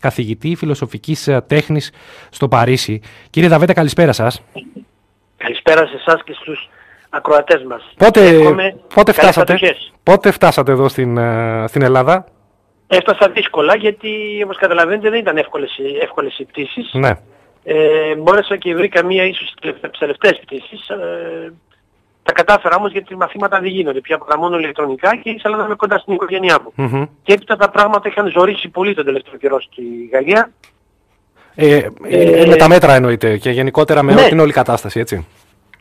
καθηγητή φιλοσοφικής ε, τέχνης στο Παρίσι. Κύριε Δαβέτα, καλησπέρα σας. Καλησπέρα σε εσάς και στους ακροατές μας. Πότε, πότε, φτάσατε, πότε φτάσατε εδώ στην, ε, στην Ελλάδα; Έφτασα δύσκολα γιατί όπως καταλαβαίνετε δεν ήταν εύκολες, εύκολες οι πτήσεις. Ναι. Ε, μπόρεσα και βρήκα μία ίσως τις τελευταίες πτήσεις. Ε, τα κατάφερα όμως γιατί μαθήματα δεν γίνονται πια παρά μόνο ηλεκτρονικά και ήθελα να είμαι κοντά στην οικογένειά μου. Mm-hmm. Και έπειτα τα πράγματα είχαν ζωρίσει πολύ τον τελευταίο καιρό στη Γαλλία. Ε, ε, ε, με τα μέτρα εννοείται και γενικότερα με ναι. την όλη κατάσταση, έτσι.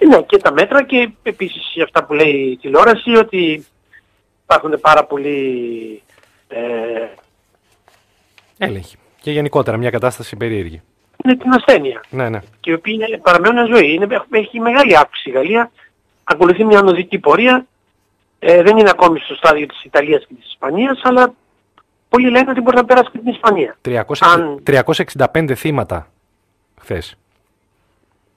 Ναι, και τα μέτρα και επίσης αυτά που λέει η τηλεόραση ότι υπάρχουν πάρα πολλοί ε, έλεγχοι. Και γενικότερα μια κατάσταση περίεργη. Είναι την ασθένεια. Ναι, ναι. Και οι οποίοι παραμένουν ζωή. Είναι, έχει μεγάλη αύξηση η Γαλλία. Ακολουθεί μια ανωδική πορεία. Ε, δεν είναι ακόμη στο στάδιο της Ιταλίας και της Ισπανίας, αλλά πολλοί λένε ότι μπορεί να περάσει και την Ισπανία. 300, Αν... 365 θύματα χθες.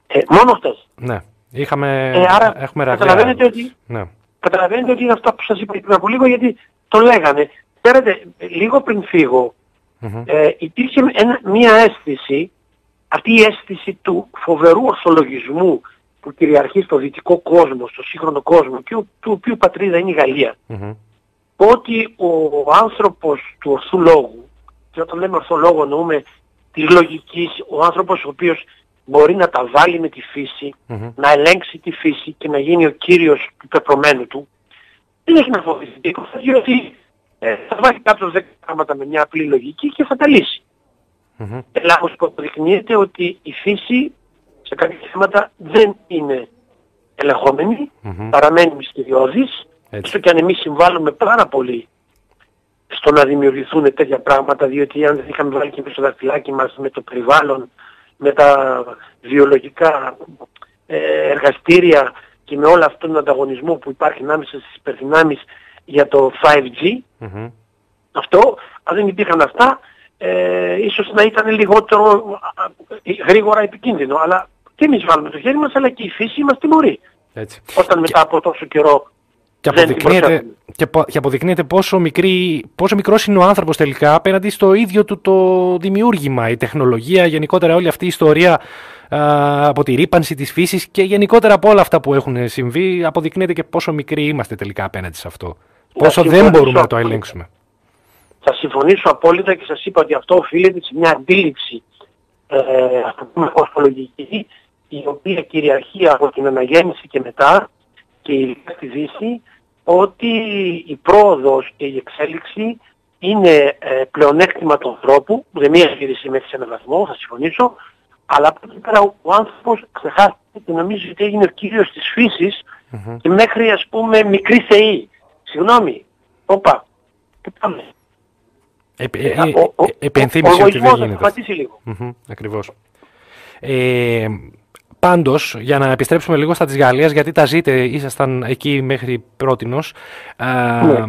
Ε, μόνο χθες. Ναι. Είχαμε, ε, άρα, έχουμε καταλαβαίνετε ότι, ναι. καταλαβαίνετε ότι είναι αυτά που σας είπα πριν από λίγο γιατί το λέγανε. Ξέρετε, λίγο πριν φύγω, mm-hmm. ε, υπήρχε ένα, μια αίσθηση, αυτή η αίσθηση του φοβερού ορθολογισμού που κυριαρχεί στο δυτικό κόσμο, στο σύγχρονο κόσμο και του οποίου πατρίδα είναι η Γαλλία. Mm-hmm. Ότι ο άνθρωπος του ορθού λόγου, και όταν λέμε ορθό λόγο εννοούμε της λογικής, ο άνθρωπος ο οποίος μπορεί να τα βάλει με τη φυση να ελέγξει τη φύση και να γίνει ο κύριος του πεπρωμένου του, δεν έχει να φοβηθεί διότι ε, θα βάλει κάποιος 10 πράγματα με μια απλή λογική και θα τα λύσει. Mm-hmm. που αποδεικνύεται ότι η φύση σε κάποια θέματα δεν είναι ελεγχόμενη, παραμένει μυστηριώδης, έστω και αν εμείς συμβάλλουμε πάρα πολύ στο να δημιουργηθούν τέτοια πράγματα, διότι αν δεν είχαμε βάλει και εμείς το δαχτυλάκι μας με το περιβάλλον, με τα βιολογικά ε, εργαστήρια και με όλο αυτόν τον ανταγωνισμό που υπάρχει ανάμεσα στις υπερδυνάμεις για το 5G, αυτό, αν δεν υπήρχαν αυτά, ε, ίσως να ήταν λιγότερο γρήγορα επικίνδυνο. Αλλά και εμείς βάλουμε το χέρι μας, αλλά και η φύση μας τιμωρεί. Έτσι. Όταν μετά από τόσο καιρό και αποδεικνύεται, και, και αποδεικνύεται πόσο, μικρή, πόσο μικρός είναι ο άνθρωπος τελικά απέναντι στο ίδιο του το δημιούργημα, η τεχνολογία, γενικότερα όλη αυτή η ιστορία α, από τη ρήπανση της φύσης και γενικότερα από όλα αυτά που έχουν συμβεί αποδεικνύεται και πόσο μικροί είμαστε τελικά απέναντι σε αυτό. Πόσο δεν μπορούμε να το ελέγξουμε. Θα συμφωνήσω απόλυτα και σας είπα ότι αυτό οφείλεται σε μια αντίληψη ε, ορθολογική η οποία κυριαρχεί από την αναγέννηση και μετά και η στη Δύση ότι η πρόοδος και η εξέλιξη είναι ε, πλεονέκτημα του ανθρώπου, που δεν μία γύριση μέχρι σε έναν βαθμό, θα συμφωνήσω, αλλά από εκεί πέρα ο άνθρωπος ξεχάστηκε και νομίζει ότι έγινε ο κύριος της φυσης και μέχρι ας πούμε μικρή θεή. Συγγνώμη, όπα, τι πάμε. Επενθύμηση ότι δεν γίνεται. Θα λίγο. Ακριβώς. Ε, πάντως, για να επιστρέψουμε λίγο στα της Γαλλίας, γιατί τα ζείτε, ήσασταν εκεί μέχρι πρότινος, ναι.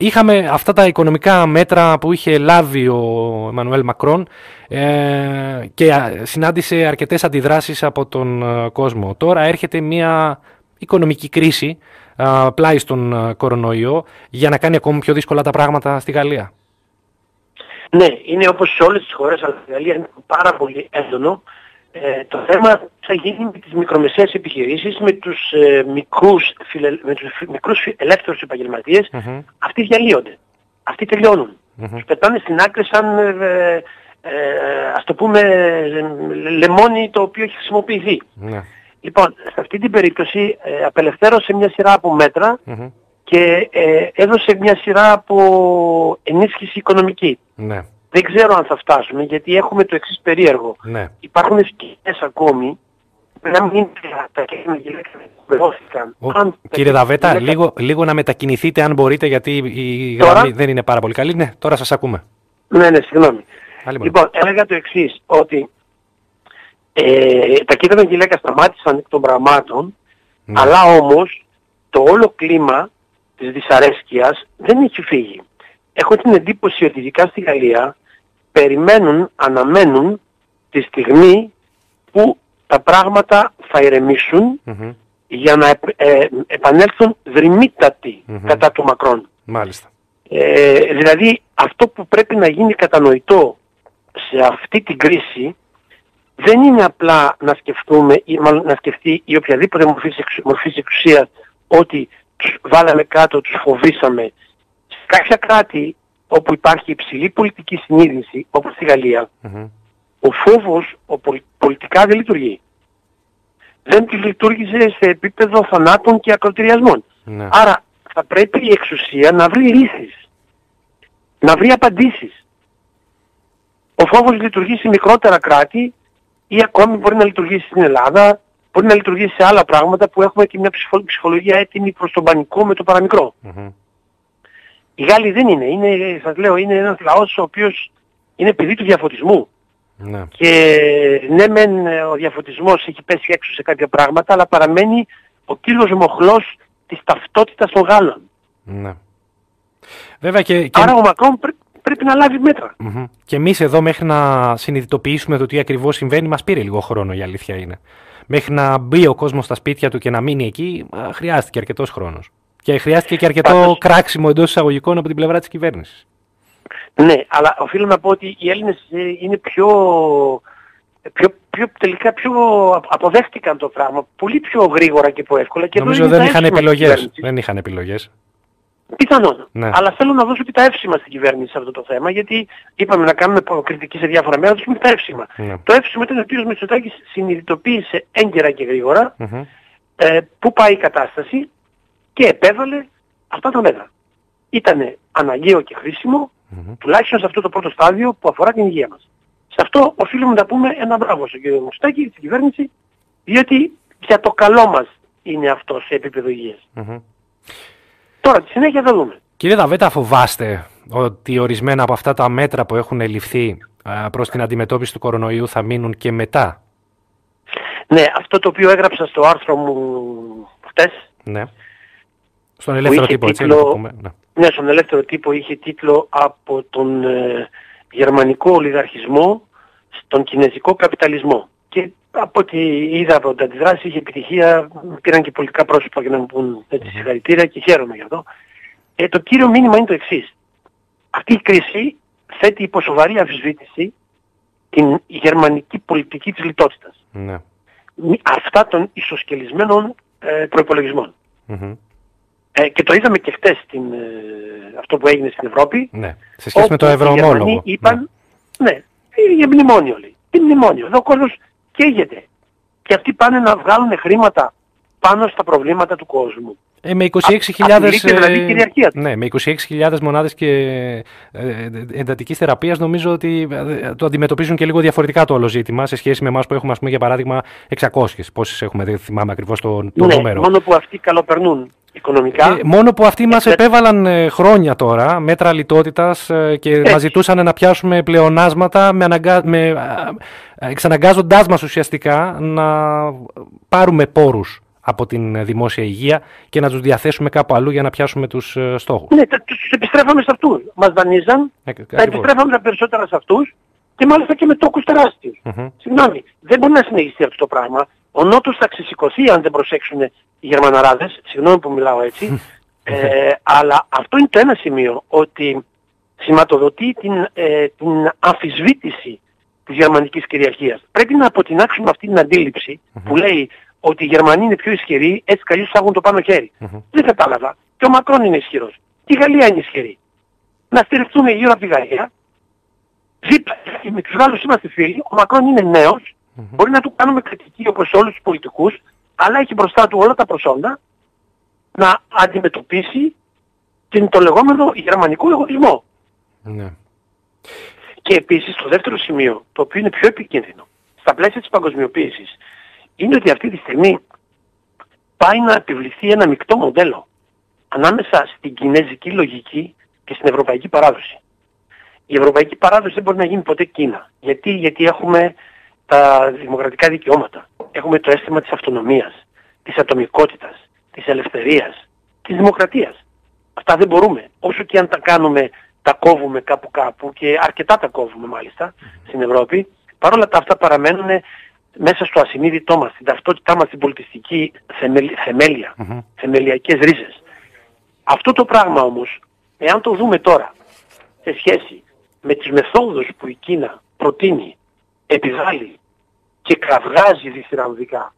Είχαμε αυτά τα οικονομικά μέτρα που είχε λάβει ο Εμμανουέλ Μακρόν ε, και συνάντησε αρκετές αντιδράσεις από τον ε, κόσμο. Τώρα έρχεται μια οικονομική κρίση πλάι στον κορονοϊό για να κάνει ακόμη πιο δύσκολα τα πράγματα στη Γαλλία. Ναι, είναι όπως σε όλες τις χώρες, αλλά στη Γαλλία είναι πάρα πολύ έντονο. Ε, το θέμα θα γίνει με τις μικρομεσαίες επιχειρήσεις, με τους, ε, μικρούς, φιλε, με τους μικρούς ελεύθερους επαγγελματίες. Mm-hmm. Αυτοί διαλύονται. Αυτοί τελειώνουν. Mm-hmm. Τους πετάνε στην άκρη σαν, ε, ε, ας το πούμε, λεμόνι το οποίο έχει χρησιμοποιηθεί. Mm-hmm. Λοιπόν, σε αυτή την περίπτωση ε, απελευθέρωσε μια σειρά από μέτρα και ε, έδωσε μια σειρά από ενίσχυση οικονομική. Ναι. Δεν ξέρω αν θα φτάσουμε γιατί έχουμε το εξής περίεργο. Ναι. Υπάρχουν σκηνές ακόμη να μην τα κέντρα Κύριε Δαβέτα, λίγο, λίγο να μετακινηθείτε αν μπορείτε γιατί η γραμμή δεν είναι πάρα πολύ καλή. Ναι, τώρα σας ακούμε. Ναι, ναι, συγγνώμη. Λοιπόν, έλεγα το εξής, ότι ε, τα κίτρινα γυλαίκα σταμάτησαν εκ των πραγμάτων, ναι. αλλά όμως το όλο κλίμα της δυσαρέσκειας δεν έχει φύγει. Έχω την εντύπωση ότι ειδικά στη Γαλλία περιμένουν, αναμένουν τη στιγμή που τα πράγματα θα ηρεμησουν για να ε, επανέλθουν δρυμύτατοι κατά του Μακρόν. Μάλιστα. Ε, δηλαδή αυτό που πρέπει να γίνει κατανοητό σε αυτή την κρίση δεν είναι απλά να σκεφτούμε ή μάλλον να σκεφτεί η οποιαδήποτε μορφή, μορφής εξουσίας ότι τους βάλαμε κάτω, τους φοβήσαμε. Σε κάποια κράτη όπου υπάρχει υψηλή πολιτική συνείδηση, όπως στη γαλλια ο φόβος ο πολιτικά δεν λειτουργεί. Δεν λειτουργήσε σε επίπεδο θανάτων και ακροτηριασμών. Ναι. Άρα θα πρέπει η εξουσία να βρει λύσεις, να βρει απαντήσεις. Ο φόβος λειτουργεί σε μικρότερα κράτη ή ακόμη μπορεί να λειτουργήσει στην Ελλάδα, μπορεί να λειτουργήσει σε άλλα πράγματα που έχουμε και μια ψυχολογία έτοιμη προς τον πανικό με το παραμικρο mm Οι Γάλλοι δεν είναι. είναι. Σας λέω, είναι ένας λαός ο οποίος είναι παιδί του διαφωτισμού. Ναι. Και ναι μεν ο διαφωτισμός έχει πέσει έξω σε κάποια πράγματα, αλλά παραμένει ο κύριος μοχλός της ταυτότητας των Γάλλων. Ναι. Βέβαια και, Άρα ο Μακρόν πρέπει να λάβει Και εμείς εδώ μέχρι να συνειδητοποιήσουμε το τι ακριβώς συμβαίνει, μας πήρε λίγο χρόνο η αλήθεια είναι. Μέχρι να μπει ο κόσμος στα σπίτια του και να μείνει εκεί, χρειάστηκε αρκετός χρόνος. Και χρειάστηκε και αρκετό Πάντως... κράξιμο εντός εισαγωγικών από την πλευρά της κυβέρνησης. Ναι, αλλά οφείλω να πω ότι οι Έλληνες ε, είναι πιο, πιο, πιο, τελικά πιο αποδέχτηκαν το πράγμα πολύ πιο γρήγορα και πιο εύκολα. Και Νομίζω δεν είχαν επιλογές. Δεν είχαν επιλογές. Πιθανόν. Ναι. Αλλά θέλω να δώσω και τα εύσημα στην κυβέρνηση σε αυτό το θέμα, γιατί είπαμε να κάνουμε κριτική σε διάφορα μέρη, δώσουμε τα εύσημα. Ναι. Το εύσημα ήταν ότι ο κ. Μητσοτάκης συνειδητοποίησε έγκαιρα και γρήγορα mm-hmm. ε, πού πάει η κατάσταση και επέβαλε αυτά τα μέτρα. Ήτανε αναγκαίο και χρήσιμο, mm-hmm. τουλάχιστον σε αυτό το πρώτο στάδιο που αφορά την υγεία μας. Σε αυτό οφείλουμε να πούμε ένα μπράβο στον κ. Μητσοτάκη, στην κυβέρνηση, διότι για το καλό μας είναι αυτό σε επίπεδο υγείας. Mm-hmm. Τώρα, τη συνέχεια θα δούμε. Κύριε Δαβέτα, φοβάστε ότι ορισμένα από αυτά τα μέτρα που έχουν ληφθεί προς την αντιμετώπιση του κορονοϊού θα μείνουν και μετά; Ναι, αυτό το οποίο έγραψα στο άρθρο μου χτες. Ναι. Στον ελεύθερο τύπο, τίτλο, έτσι να το πούμε. Ναι. ναι. στον ελεύθερο τύπο είχε τίτλο από τον ε, γερμανικό ολιγαρχισμό στον κινέζικο καπιταλισμό. Και από ό,τι είδα από την αντιδράση είχε επιτυχία, πήραν και πολιτικά πρόσωπα για να μου πούν έτσι συγχαρητήρια και χαίρομαι γι' αυτό. Ε, το κύριο μήνυμα είναι το εξής. Αυτή η κρίση θέτει υπό σοβαρή αμφισβήτηση την γερμανική πολιτική της λιτότητας. Ναι. Αυτά των ισοσκελισμένων ε, προϋπολογισμών. Ε, και το είδαμε και χτες στην, ε, αυτό που έγινε στην Ευρώπη. Ναι. Σε σχέση με το ευρωομόλογο. Οι είπαν, ναι, ναι για μνημόνιο λέει. Τι μνημόνιο. Εδώ ο κόσμος καίγεται. Και αυτοί πάνε να βγάλουν χρήματα πάνω στα προβλήματα του κόσμου. Ε, με 26.000 δηλαδή ναι, με 26.000 μονάδες και ε, εντατικής θεραπείας νομίζω ότι ε, το αντιμετωπίζουν και λίγο διαφορετικά το όλο ζήτημα σε σχέση με εμάς που έχουμε ας πούμε για παράδειγμα 600. Πόσες έχουμε, δεν θυμάμαι ακριβώς το, το ναι, νούμερο. μόνο που αυτοί καλοπερνούν οικονομικά. Ε, μόνο που αυτοί μας επέβαλαν ε, χρόνια τώρα μέτρα λιτότητας ε, και Έτσι. μας ζητούσαν να πιάσουμε πλεονάσματα με, αναγκα... με... εξαναγκάζοντάς μας ουσιαστικά να πάρουμε πόρους από την δημόσια υγεία και να τους διαθέσουμε κάπου αλλού για να πιάσουμε τους στόχους. Ναι, τους επιστρέφαμε σε αυτούς. Μας δανείζαν, ε, τα επιστρέφαμε τα περισσότερα σε αυτούς και μάλιστα και με τόκους τεράστιους. Mm-hmm. Συγγνώμη, δεν μπορεί να συνεχιστεί αυτό το πράγμα. Ο Νότος θα ξεσηκωθεί αν δεν προσέξουν οι Γερμαναράδες, συγγνώμη που μιλάω έτσι, ε, αλλά αυτό είναι το ένα σημείο, ότι σηματοδοτεί την, ε, την αμφισβήτηση της γερμανικής κυριαρχίας. Πρέπει να αποτινάξουμε αυτή την αντιληψη που λέει ότι οι Γερμανοί είναι πιο ισχυροί, έτσι καλώς θα έχουν το πάνω χέρι. Δεν κατάλαβα. Και ο Μακρόν είναι ισχυρός. Και η Γαλλία είναι ισχυρή. Να στηριχτούμε γύρω από τη Γαλλία. Δίπλα, με τους Γάλλους είμαστε φίλοι. Ο Μακρόν είναι νέος. Μπορεί να του κάνουμε κριτική όπως όλους τους πολιτικούς, αλλά έχει μπροστά του όλα τα προσόντα να αντιμετωπίσει την, το λεγόμενο γερμανικό εγωισμό. Ναι. Και επίσης το δεύτερο σημείο, το οποίο είναι πιο επικίνδυνο, στα πλαίσια της παγκοσμιοποίησης, είναι ότι αυτή τη στιγμή πάει να επιβληθεί ένα μεικτό μοντέλο ανάμεσα στην κινέζικη λογική και στην ευρωπαϊκή παράδοση. Η ευρωπαϊκή παράδοση δεν μπορεί να γίνει ποτέ Κίνα. Γιατί, Γιατί έχουμε τα δημοκρατικά δικαιώματα. Έχουμε το αίσθημα της αυτονομίας, της ατομικότητας, της ελευθερίας, της δημοκρατίας. Αυτά δεν μπορούμε. Όσο και αν τα κάνουμε, τα κόβουμε κάπου κάπου και αρκετά τα κόβουμε μάλιστα στην Ευρώπη, παρόλα τα αυτά παραμένουν μέσα στο ασυνείδητό μας, στην ταυτότητά μας, στην πολιτιστική θεμελια, θεμελιακές ρίζες. Αυτό το πράγμα όμως εάν το δούμε τώρα σε σχέση με τις μεθόδους που η Κίνα προτείνει, επιβάλλει και κραυγάζει διθυραμβικά,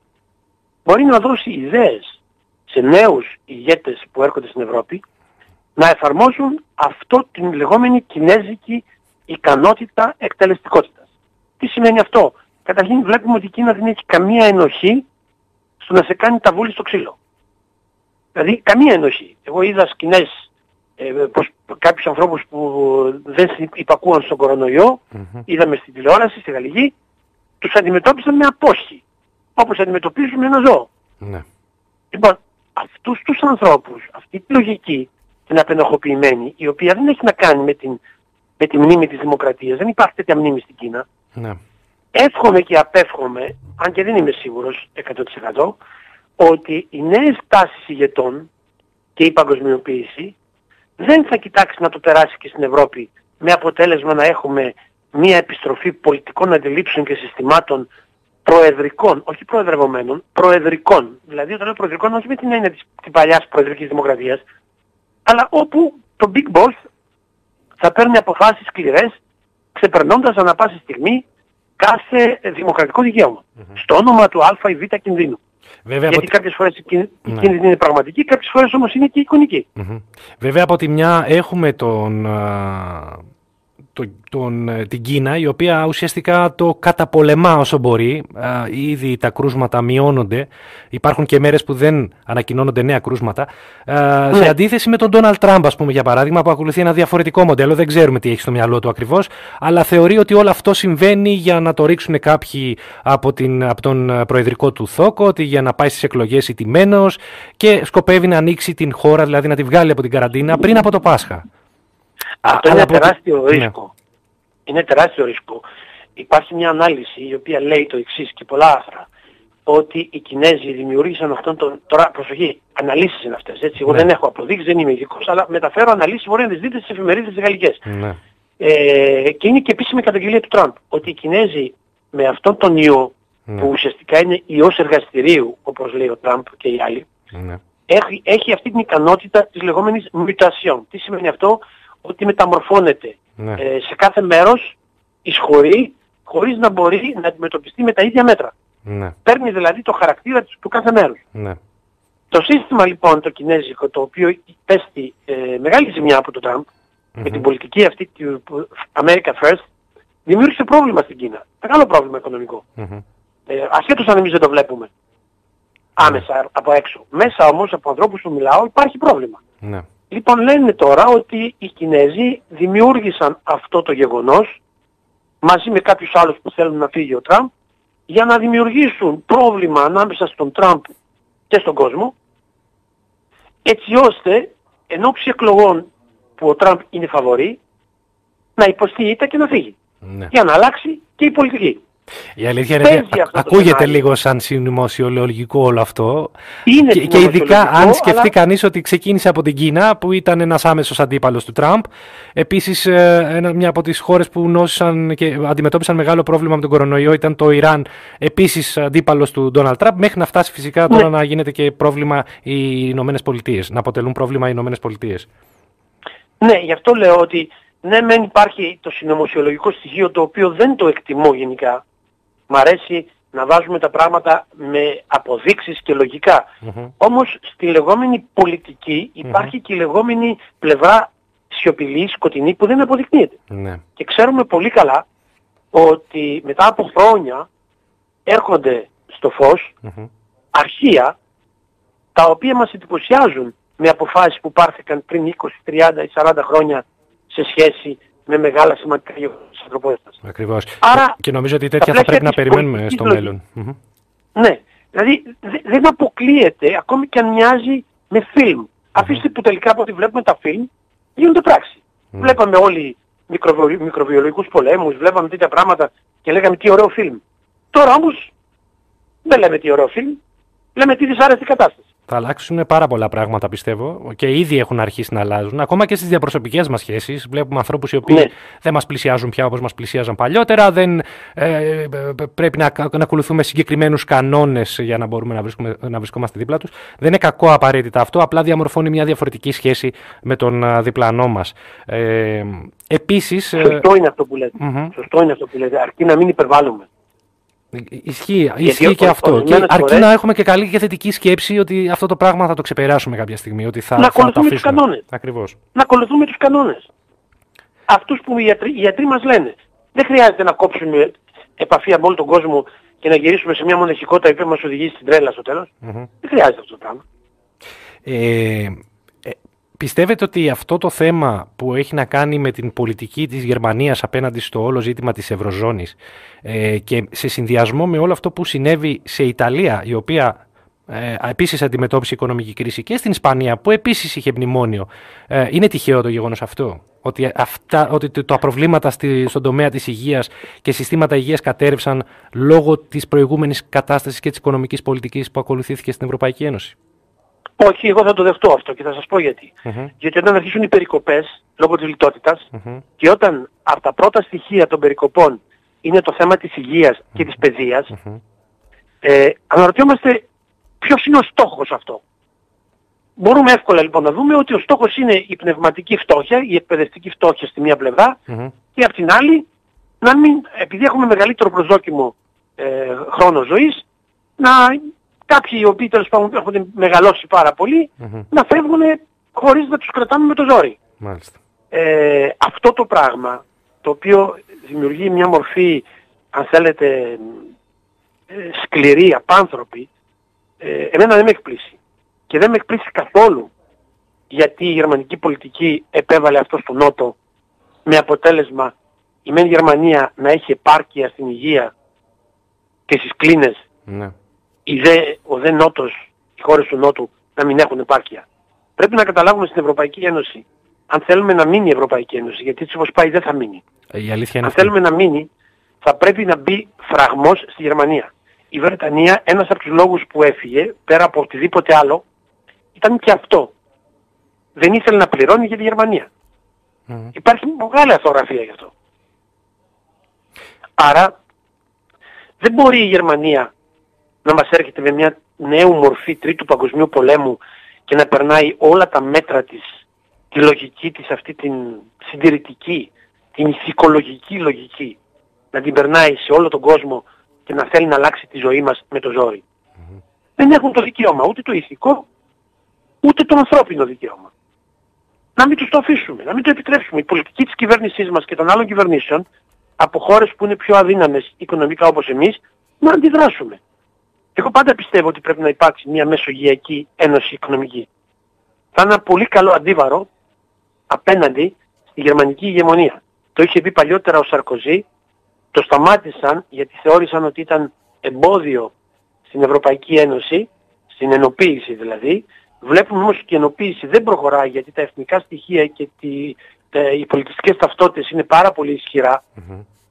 μπορεί να δώσει ιδέες σε νέους ηγέτες που έρχονται στην Ευρώπη να εφαρμόσουν αυτό την λεγόμενη κινέζικη ικανότητα εκτελεστικότητας. Τι σημαίνει αυτό; Καταρχήν βλέπουμε ότι η Κίνα δεν έχει καμία ενοχή στο να σε κάνει τα βούλη στο ξύλο. Δηλαδή καμία ενοχή. Εγώ είδα σκηνές ε, πως κάποιους ανθρώπους που δεν υπακούαν στον κορονοϊό, είδαμε στην τηλεόραση, στη Γαλλική, τους αντιμετώπισαν με απόσχη. Όπως αντιμετωπίζουμε ένα ζώο. Ναι. Λοιπόν, αυτούς τους ανθρώπους, αυτή τη λογική, την απενοχοποιημένη, η οποία δεν έχει να κάνει με, την, με τη μνήμη της δημοκρατίας, δεν υπάρχει τέτοια μνήμη στην Κίνα, ναι. Εύχομαι και απέφχομαι, αν και δεν είμαι σίγουρος 100%, ότι οι νέες τάσεις ηγετών και η παγκοσμιοποίηση δεν θα κοιτάξει να το περάσει και στην Ευρώπη με αποτέλεσμα να έχουμε μια επιστροφή πολιτικών αντιλήψεων και συστημάτων προεδρικών, όχι προεδρευομένων, προεδρικών. Δηλαδή όταν λέω προεδρικών όχι με την έννοια της, της παλιάς προεδρικής δημοκρατίας, αλλά όπου το Big Boss θα παίρνει αποφάσεις σκληρές, ξεπερνώντας ανά πάση στιγμή κάθε δημοκρατικό Στο όνομα του α ή β κινδύνου. Βέβαια, Γιατί από... κάποιες φορές η ναι. κίνδυνη είναι πραγματική, κάποιες φορές όμως είναι και εικονική. Βέβαια από τη μια έχουμε τον, τον, ε, την Κίνα η οποία ουσιαστικά το καταπολεμά όσο μπορεί. ήδη τα κρούσματα μειώνονται. Υπάρχουν και μέρες που δεν ανακοινώνονται νέα κρούσματα. ναι. Σε αντίθεση με τον Ντόναλτ Τραμπ, ας πούμε, για παράδειγμα, που ακολουθεί ένα διαφορετικό μοντέλο. Δεν ξέρουμε τι έχει στο μυαλό του ακριβώς. Αλλά θεωρεί ότι όλο αυτό συμβαίνει για να το ρίξουν κάποιοι από, την, από τον προεδρικό του θόκο, ότι για να πάει στις εκλογές ηττημένος και σκοπεύει να ανοίξει την χώρα, δηλαδή να τη βγάλει από την καραντίνα πριν από το Πάσχα. Αυτό είναι τεράστιο ναι. ρίσκο. Είναι τεράστιο ρίσκο. Υπάρχει μια ανάλυση η οποία λέει το εξής και πολλά άθρα ότι οι Κινέζοι δημιούργησαν αυτόν τον... Τώρα προσοχή, αναλύσεις είναι αυτές, έτσι. Εγώ ναι. δεν έχω αποδείξει, δεν είμαι ειδικός, αλλά μεταφέρω αναλύσεις, μπορεί να τις δείτε στις εφημερίδες της γαλλικές. Ναι. Ε, και είναι και επίσημη καταγγελία του Τραμπ, ότι οι Κινέζοι με αυτόν τον ιό, ναι. που ουσιαστικά είναι ιός εργαστηρίου, όπως λέει ο Τραμπ και οι άλλοι, ναι. έχει, έχει αυτή την ικανότητα της λεγόμενης mutation. Τι σημαίνει αυτό, ότι μεταμορφώνεται ναι. ε, σε κάθε μέρος εισχωρεί χωρίς να μπορεί να αντιμετωπιστεί με τα ίδια μέτρα. Ναι. Παίρνει δηλαδή το χαρακτήρα του κάθε μέρους. Ναι. Το σύστημα λοιπόν το κινέζικο το οποίο πέστη ε, μεγάλη ζημιά από τον Τραμπ με την πολιτική αυτή του America First δημιούργησε πρόβλημα στην Κίνα. Μεγάλο πρόβλημα οικονομικό. Mm-hmm. Ε, ασχέτως αν εμείς δεν το βλέπουμε άμεσα από έξω. Μέσα όμως από ανθρώπους που μιλάω υπάρχει πρόβλημα. Ναι. Λοιπόν λένε τώρα ότι οι Κινέζοι δημιούργησαν αυτό το γεγονός μαζί με κάποιους άλλους που θέλουν να φύγει ο Τραμπ για να δημιουργήσουν πρόβλημα ανάμεσα στον Τραμπ και στον κόσμο έτσι ώστε εν ώψη εκλογών που ο Τραμπ είναι φαβορή να υποστεί ήττα και να φύγει. Ναι. Για να αλλάξει και η πολιτική. Η αλήθεια είναι ότι ακούγεται λίγο σαν συνωμοσιολογικό όλο αυτό. Είναι και, και ειδικά αν σκεφτεί αλλά... κανείς ότι ξεκίνησε από την Κίνα, που ήταν ένας άμεσος αντίπαλος του Τραμπ. Επίσης, ε, μια από τις χώρες που νόσησαν και αντιμετώπισαν μεγάλο πρόβλημα με τον κορονοϊό ήταν το Ιράν, επίσης αντίπαλος του Ντόναλτ Τραμπ, μέχρι να φτάσει φυσικά τώρα ναι. να γίνεται και πρόβλημα οι Ηνωμένες Πολιτείες, να αποτελούν πρόβλημα οι Ηνωμένες Πολιτείες. Ναι, γι' αυτό λέω ότι ναι, μεν υπάρχει το συνωμοσιολογικό στοιχείο το οποίο δεν το εκτιμώ γενικά μ' αρέσει να βάζουμε τα πράγματα με αποδείξεις και λογικά. Όμως στη λεγόμενη πολιτική και η λεγόμενη πλευρά σιωπηλή, σκοτεινή που δεν αποδεικνύεται. Ναι. Και ξέρουμε πολύ καλά ότι μετά από χρόνια έρχονται στο φως αρχεία τα οποία μας εντυπωσιάζουν με αποφάσεις που πάρθηκαν πριν 20, 30 ή 40 χρόνια σε σχέση με μεγάλα σημαντικά γεγονότα της ανθρωπότητας. Ακριβώς. Άρα, και νομίζω ότι τέτοια θα πρέπει να περιμένουμε στο μέλλον. Ναι. Δηλαδή δεν αποκλείεται ακόμη και αν μοιάζει με φιλμ. Αφήστε που τελικά από ό,τι βλέπουμε τα φιλμ γίνονται πράξη. Βλέπαμε όλοι μικροβιολογικούς πολέμους, βλέπαμε τέτοια πράγματα και λέγαμε τι ωραίο φιλμ. Τώρα όμως δεν λέμε τι ωραίο φιλμ, λέμε τι δυσάρεστη κατάσταση. Θα αλλάξουν πάρα πολλά πράγματα πιστεύω και ήδη έχουν αρχίσει να αλλάζουν. Ακόμα και στις διαπροσωπικές μας σχέσεις. Βλέπουμε ανθρώπους οι οποίοι ναι. δεν μας πλησιάζουν πια όπως μας πλησίαζαν παλιότερα. Δεν ε, πρέπει να, να ακολουθούμε συγκεκριμένους κανόνες για να μπορούμε να, βρίσκουμε, να βρισκόμαστε δίπλα τους. Δεν είναι κακό απαραίτητα αυτό. Απλά διαμορφώνει μια διαφορετική σχέση με τον διπλανό μας. Ε, Επίσης, ε, Σωστό είναι αυτό που λέτε. Σωστό είναι αυτό που λέτε. Αρκεί να μην υπερβάλλουμε. Ισχύει, ισχύει και αυτό. Και αρκεί να έχουμε και καλή και θετική σκέψη ότι αυτό το πράγμα θα το ξεπεράσουμε κάποια στιγμή. Ότι θα, να ακολουθούμε τους κανόνες. Ακριβώς. Να ακολουθούμε τους κανόνες. Αυτούς που οι γιατροί, οι γιατροί μας λένε. Δεν χρειάζεται να κόψουμε επαφή από όλο τον κόσμο και να γυρίσουμε σε μια μοναχικότητα που μας οδηγήσει στην τρέλα στο τέλος. Mm-hmm. Δεν χρειάζεται αυτό το πράγμα. Ε, Πιστεύετε ότι αυτό το θέμα που έχει να κάνει με την πολιτική της Γερμανίας απέναντι στο όλο ζήτημα της Ευρωζώνης ε, και σε συνδυασμό με όλο αυτό που συνέβη σε Ιταλία, η οποία ε, επίσης αντιμετώπισε οικονομική κρίση και στην Ισπανία που επίσης είχε μνημόνιο, ε, είναι τυχαίο το γεγονός αυτό, ότι, αυτά, ότι τα προβλήματα στη, στον τομέα της υγείας και συστήματα υγείας κατέρευσαν λόγω της προηγούμενης κατάστασης και της οικονομικής πολιτικής που ακολουθήθηκε στην Ευρωπαϊκή Ένωση; Όχι, εγώ θα το δεχτώ αυτό και θα σας πω γιατί. Mm-hmm. Γιατί όταν αρχίσουν οι περικοπές λόγω της λιτότητας mm-hmm. και όταν από τα πρώτα στοιχεία των περικοπών είναι το θέμα της υγείας mm-hmm. και της παιδείας, ε, αναρωτιόμαστε ποιος είναι ο στόχος αυτό. Μπορούμε εύκολα λοιπόν να δούμε ότι ο στόχος είναι η πνευματική φτώχεια, η εκπαιδευτική φτώχεια στη μία πλευρά και από την άλλη να μην, επειδή έχουμε μεγαλύτερο προσδόκιμο ε, χρόνο ζωής, να κάποιοι οι οποίοι τέλος πάντων έχουν μεγαλώσει πάρα να φεύγουν χωρίς να τους κρατάμε με το ζόρι. Μάλιστα. Ε, αυτό το πράγμα το οποίο δημιουργεί μια μορφή αν θέλετε ε, σκληρή, απάνθρωπη ε, εμένα δεν με εκπλήσει. Και δεν με εκπλήσει καθόλου γιατί η γερμανική πολιτική επέβαλε αυτό στο Νότο με αποτέλεσμα η μεν Γερμανία να έχει επάρκεια στην υγεία και στις κλίνες ναι οι δε, ο δε Νότος, οι χώρες του Νότου να μην έχουν επάρκεια. Πρέπει να καταλάβουμε στην Ευρωπαϊκή Ένωση, αν θέλουμε να μείνει η Ευρωπαϊκή Ένωση, γιατί έτσι όπως πάει δεν θα μείνει. Ε, η αλήθεια είναι αν θέλουμε να μείνει, θα πρέπει να μπει φραγμός στη Γερμανία. Η Βρετανία, ένας από τους λόγους που έφυγε, πέρα από οτιδήποτε άλλο, ήταν και αυτό. Δεν ήθελε να πληρώνει για τη Γερμανία. Mm. Υπάρχει μεγάλη αυτογραφία γι' αυτό. Άρα, δεν μπορεί η Γερμανία να μας έρχεται με μια νέου μορφή τρίτου παγκοσμίου πολέμου και να περνάει όλα τα μέτρα της, τη λογική της αυτή την συντηρητική, την ηθικολογική λογική, να την περνάει σε όλο τον κόσμο και να θέλει να αλλάξει τη ζωή μας με το ζόρι. Δεν έχουν το δικαίωμα ούτε το ηθικό, ούτε το ανθρώπινο δικαίωμα. Να μην τους το αφήσουμε, να μην το επιτρέψουμε. Η πολιτική της κυβέρνησής μας και των άλλων κυβερνήσεων από χώρες που είναι πιο αδύναμες οικονομικά όπως εμείς, να αντιδράσουμε. Εγώ πάντα πιστεύω ότι πρέπει να υπάρξει μια μεσογειακή ένωση οικονομική. Θα είναι ένα πολύ καλό αντίβαρο απέναντι στη γερμανική ηγεμονία. Το είχε πει παλιότερα ο Σαρκοζή, το σταμάτησαν γιατί θεώρησαν ότι ήταν εμπόδιο στην Ευρωπαϊκή Ένωση, στην ενοποίηση δηλαδή. Βλέπουμε όμως ότι η ενοποίηση δεν προχωράει γιατί τα εθνικά στοιχεία και τη, οι πολιτιστικές ταυτότητες είναι πάρα πολύ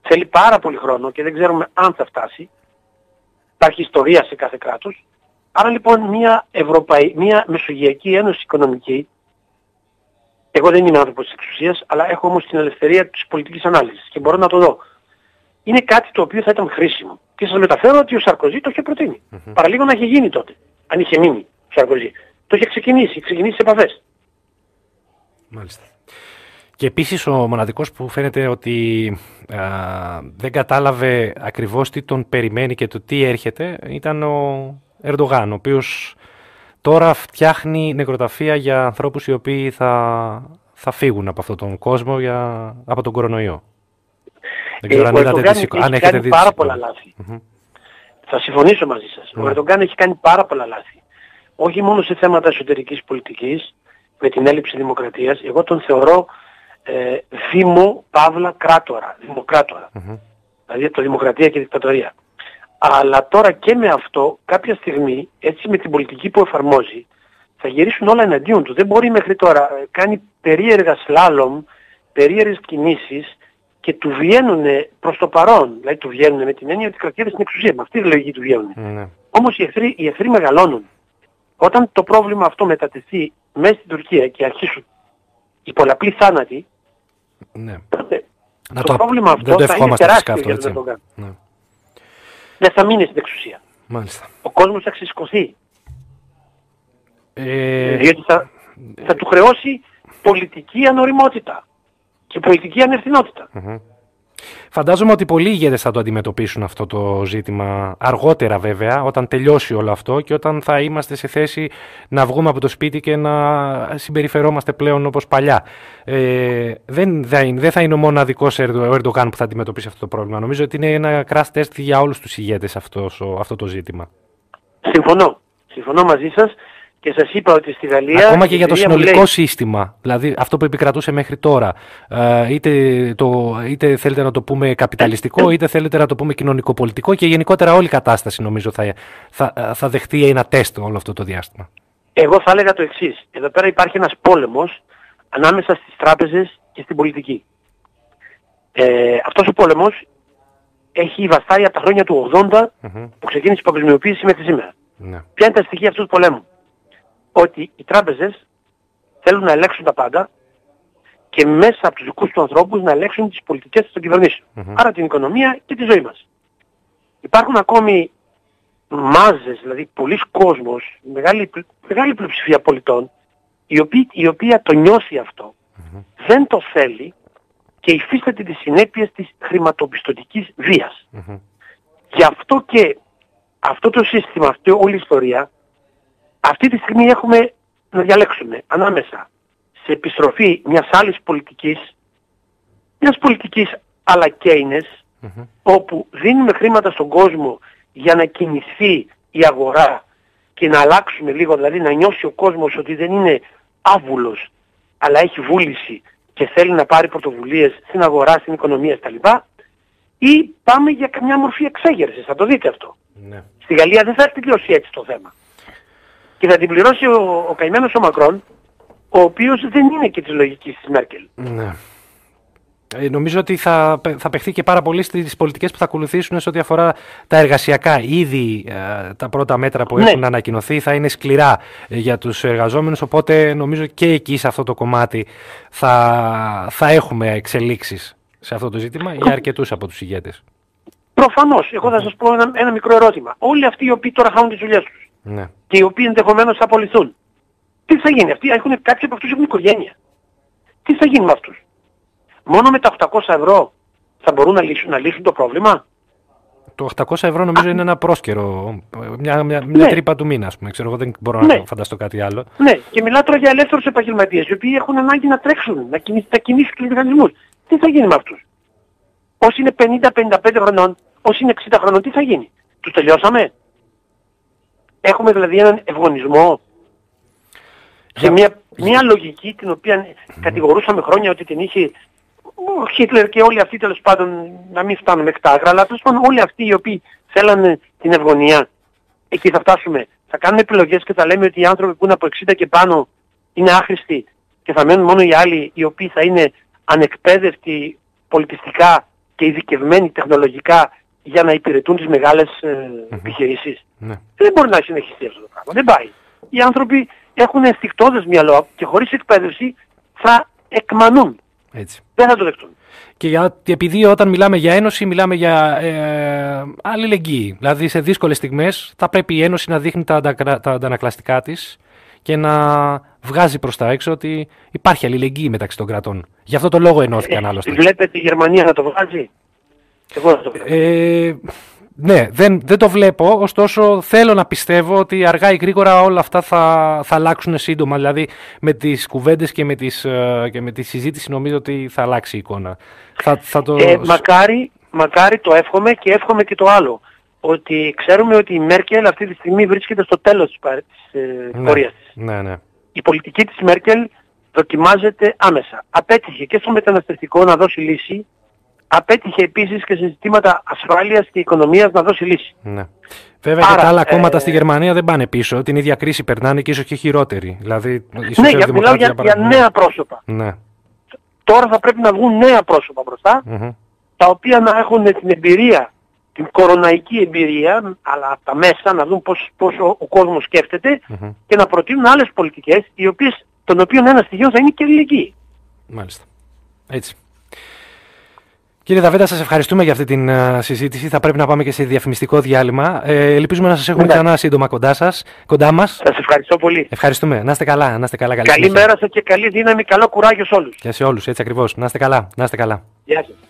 Θέλει πάρα πολύ χρόνο και δεν ξέρουμε αν θα φτάσει υπάρχει ιστορία σε κάθε κράτος. Άρα λοιπόν μια, Ευρωπαϊ... μια Μεσογειακή Ένωση Οικονομική, εγώ δεν είμαι άνθρωπος της εξουσίας, αλλά έχω όμως την ελευθερία της πολιτικής ανάλυσης και μπορώ να το δω. Είναι κάτι το οποίο θα ήταν χρήσιμο. Και σας μεταφέρω ότι ο Σαρκοζή το είχε προτείνει. Mm-hmm. Παραλίγο να είχε γίνει τότε, αν είχε μείνει ο Σαρκοζή. Το είχε ξεκινήσει, ξεκινήσει σε επαφές. Μάλιστα. Και επίσης ο μοναδικός που φαίνεται ότι δεν κατάλαβε ακριβώς τι τον περιμένει και το τι έρχεται ήταν ο Ερντογάν, ο οποίος τώρα φτιάχνει νεκροταφεία για ανθρώπους οι οποίοι θα, θα φύγουν από αυτόν τον κόσμο για, από τον κορονοϊό. Δεν ξέρω ε, αν, είδατε τις, αν έχετε κάνει δει πάρα πολλά λάθη. Θα συμφωνήσω μαζί σας. Ο ναι. Ερντογάν έχει κάνει πάρα πολλά λάθη. Όχι μόνο σε θέματα εσωτερικής πολιτικής, με την έλλειψη δημοκρατίας. Εγώ τον θεωρώ ε, Δήμο Παύλα Κράτορα, Δημοκράτορα. Mm-hmm. Δηλαδή το Δημοκρατία και Δικτατορία. Αλλά τώρα και με αυτό κάποια στιγμή, έτσι με την πολιτική που εφαρμόζει, θα γυρίσουν όλα εναντίον τους. Δεν μπορεί μέχρι τώρα. Ε, κάνει περίεργα σλάλομ, περίεργες κινήσεις και του βγαίνουν προς το παρόν. Δηλαδή του βγαίνουν με την έννοια ότι κρατιέται στην εξουσία. Με αυτή τη λογική του βγαίνουν. Mm-hmm. Όμως οι εχθροί, οι εχθροί μεγαλώνουν. όταν το πρόβλημα αυτό μετατεθεί μέσα στην Τουρκία και αρχίσουν οι πολλαπλοί θάνατοι, ναι. τότε Να το, το- πρόβλημα αυτό δεν το θα είναι ευχόμαστε φυσικά τεράστιο αυτό, για να έτσι. το κάνει. Ναι. Δεν θα μείνει στην εξουσία. Μάλιστα. Ο κόσμος θα ξεσηκωθεί. Ε, διότι θα, θα του χρεώσει πολιτική ανοριμότητα και πολιτική ανευθυνότητα. Φαντάζομαι ότι πολλοί ηγέτες θα το αντιμετωπίσουν αυτό το ζήτημα αργότερα βέβαια, όταν τελειώσει όλο αυτό και όταν θα είμαστε σε θέση να βγούμε από το σπίτι και να συμπεριφερόμαστε πλέον όπως παλιά. Ε, δεν, θα είναι, δεν θα είναι ο μοναδικός Ερντο- ο Ερντογάν που θα αντιμετωπίσει αυτό το πρόβλημα. Νομίζω ότι είναι ένα crash test για όλους τους ηγέτες αυτός, ο- αυτό το ζήτημα. Συμφωνώ. Συμφωνώ μαζί σας και σας είπα ότι στη Γαλλία... Ακόμα η και για το εμπειρία μου συνολικό λέει- σύστημα, δηλαδή αυτό που επικρατούσε μέχρι τώρα, ε, είτε, το, είτε θέλετε να το πούμε καπιταλιστικό, είτε θέλετε να το πούμε κοινωνικοπολιτικό και γενικότερα όλη η κατάσταση νομίζω θα, θα, θα δεχτεί ένα τεστ όλο αυτό το διάστημα. Εγώ θα έλεγα το εξής. Εδώ πέρα υπάρχει ένας πόλεμος ανάμεσα στις τράπεζες και στην πολιτική. Ε, αυτός ο πόλεμος έχει βαστάει από τα χρόνια του 80 που ξεκίνησε η παγκοσμιοποίηση μέχρι σήμερα. Ναι. Ποια είναι τα στοιχεία αυτού του πολέμου; Ότι οι τράπεζες θέλουν να ελέγξουν τα πάντα και μέσα από τους δικούς τους ανθρώπους να ελέγξουν τις πολιτικές των κυβερνήσεων. Άρα την οικονομία και τη ζωή μας. Υπάρχουν ακόμη μάζες, δηλαδή πολλοί κόσμος, μεγάλη, πλ- μεγάλη πλειοψηφία πολιτών, η οποία, η οποία το νιώθει αυτό, δεν το θέλει και υφίσταται τις συνέπειες της χρηματοπιστωτικής βίας. Γι' αυτό και αυτό το σύστημα, αυτή όλη η ιστορία, αυτή τη στιγμή έχουμε να διαλέξουμε ανάμεσα σε επιστροφή μιας άλλης πολιτικής, μιας πολιτικής αλλά Keynes, όπου δίνουμε χρήματα στον κόσμο για να κινηθεί η αγορά και να αλλάξουμε λίγο, δηλαδή να νιώσει ο κόσμος ότι δεν είναι άβουλος, αλλά έχει βούληση και θέλει να πάρει πρωτοβουλίες στην αγορά, στην οικονομία κτλ. Ή πάμε για καμιά μορφή εξέγερσης, θα το δείτε αυτό. Ναι. Στη Γαλλία δεν θα τελειώσει έτσι το θέμα. Και θα την πληρώσει ο, ο καημένος ο Μακρόν, ο οποίος δεν είναι και της λογικής της Μέρκελ. Ναι. Ε, νομίζω ότι θα, πε- θα παιχθεί και πάρα πολύ στις πολιτικές που θα ακολουθήσουν σε ό,τι αφορά τα εργασιακά. Ήδη ε, τα πρώτα μέτρα που Ναι. έχουν ανακοινωθεί θα είναι σκληρά ε, για τους εργαζόμενους, οπότε νομίζω και εκεί σε αυτό το κομμάτι θα, θα έχουμε εξελίξεις σε αυτό το ζήτημα για αρκετούς από τους ηγέτες. Προφανώς, εγώ θα σας πω ένα, ένα μικρό ερώτημα. Όλοι αυτοί οι οποίοι τώρα χάνουν τις δουλειές τους Ναι. Και οι οποίοι ενδεχομένως θα απολυθούν, τι θα γίνει, αυτοί έχουν, κάποιοι από αυτούς έχουν οικογένεια. Τι θα γίνει με αυτούς. Μόνο με τα 800 ευρώ θα μπορούν να λύσουν, να λύσουν το πρόβλημα; Το 800 ευρώ νομίζω είναι ένα πρόσκαιρο, μια, μια, μια Ναι. τρύπα του μήνα, ας πούμε. Ξέρω, εγώ δεν μπορώ Ναι. να φανταστώ κάτι άλλο. Ναι, και μιλάω τώρα για ελεύθερους επαγγελματίες, οι οποίοι έχουν ανάγκη να τρέξουν, να, κινήσει, να κινήσουν τους μηχανισμούς. Τι θα γίνει με αυτούς; Όσοι είναι 50-55 χρονών, όσοι είναι 60 χρονών, τι θα γίνει; Τους τελειώσαμε; Έχουμε δηλαδή έναν ευγονισμό σε Για- μια, μια λογική την οποία κατηγορούσαμε χρόνια ότι την είχε ο Χίτλερ και όλοι αυτοί τέλος πάντων να μην φτάνουν μέχρι τα άκρα, αλλά τέλος πάντων όλοι αυτοί οι οποίοι θέλανε την ευγονία, εκεί θα φτάσουμε. Θα κάνουμε επιλογές και θα λέμε ότι οι άνθρωποι που είναι από 60 και πάνω είναι άχρηστοι και θα μένουν μόνο οι άλλοι οι οποίοι θα είναι ανεκπαίδευτοι πολιτιστικά και ειδικευμένοι τεχνολογικά για να υπηρετούν τις μεγάλες ε, επιχειρήσεις. Ναι. Δεν μπορεί να συνεχιστεί αυτό το πράγμα. Δεν πάει. Οι άνθρωποι έχουν ενστικτόδες μυαλό και χωρίς εκπαίδευση θα εκμανούν. Έτσι. Δεν θα το δεχτούν. Και για, επειδή όταν μιλάμε για ένωση, μιλάμε για ε, αλληλεγγύη. Δηλαδή σε δύσκολες στιγμές θα πρέπει η ένωση να δείχνει τα, αντα- τα αντανακλαστικά της και να βγάζει προς τα έξω ότι υπάρχει αλληλεγγύη μεταξύ των κρατών. Γι' αυτό το λόγο ενώθηκαν άλλωστε. Βλέπετε η Γερμανία να το βγάζει. Εγώ δεν το βλέπω. Ε, ναι, δεν, δεν το βλέπω, ωστόσο θέλω να πιστεύω ότι αργά ή γρήγορα όλα αυτά θα, θα αλλάξουν σύντομα. Δηλαδή με τις κουβέντες και με, τις, ε, και με τη συζήτηση νομίζω ότι θα αλλάξει η εικόνα. Θα, θα το... Ε, μακάρι, μακάρι το εύχομαι και εύχομαι και το άλλο. Ότι ξέρουμε ότι η Μέρκελ αυτή τη στιγμή βρίσκεται στο τέλος της, παρα- της ε, ναι, πορείας της. ναι, ναι. Η πολιτική της Μέρκελ δοκιμάζεται άμεσα. Απέτυχε και στο μεταναστευτικό να δώσει λύση, απέτυχε επίσης και σε ζητήματα ασφάλειας και οικονομίας να δώσει λύση. Ναι. Βέβαια και Άρα, τα άλλα ε, κόμματα στη Γερμανία δεν πάνε πίσω. Την ίδια κρίση περνάνε και ίσως και χειρότερη. Δηλαδή, οι Ναι, για, σοσιαλδημοκράτες, μιλάω για, για παράδειγμα. νέα πρόσωπα. Ναι. Τώρα θα πρέπει να βγουν νέα πρόσωπα μπροστά, Μμμ. τα οποία να έχουν την εμπειρία την κοροναϊκή εμπειρία, αλλά από τα μέσα να δουν πώς, πώς ο, ο κόσμος και να προτείνουν άλλες πολιτικές, οι οποίες, των οποίων ένας στοιχείο θα είναι και ελληνική. Μάλιστα. Έτσι. Κύριε Δαβέντα, σας ευχαριστούμε για αυτή την uh, συζήτηση. Θα πρέπει να πάμε και σε διαφημιστικό διάλειμμα. Ε, ελπίζουμε να σας έχουμε ναι. ξανά σύντομα κοντά, σας, κοντά μας. Σας ευχαριστώ πολύ. Ευχαριστούμε. Να είστε καλά. Να είστε καλά καλή καλή μέρα σας και καλή δύναμη. Καλό κουράγιο σε όλους. Και σε όλους, έτσι ακριβώς. Να είστε καλά. Να είστε καλά. Γεια σας.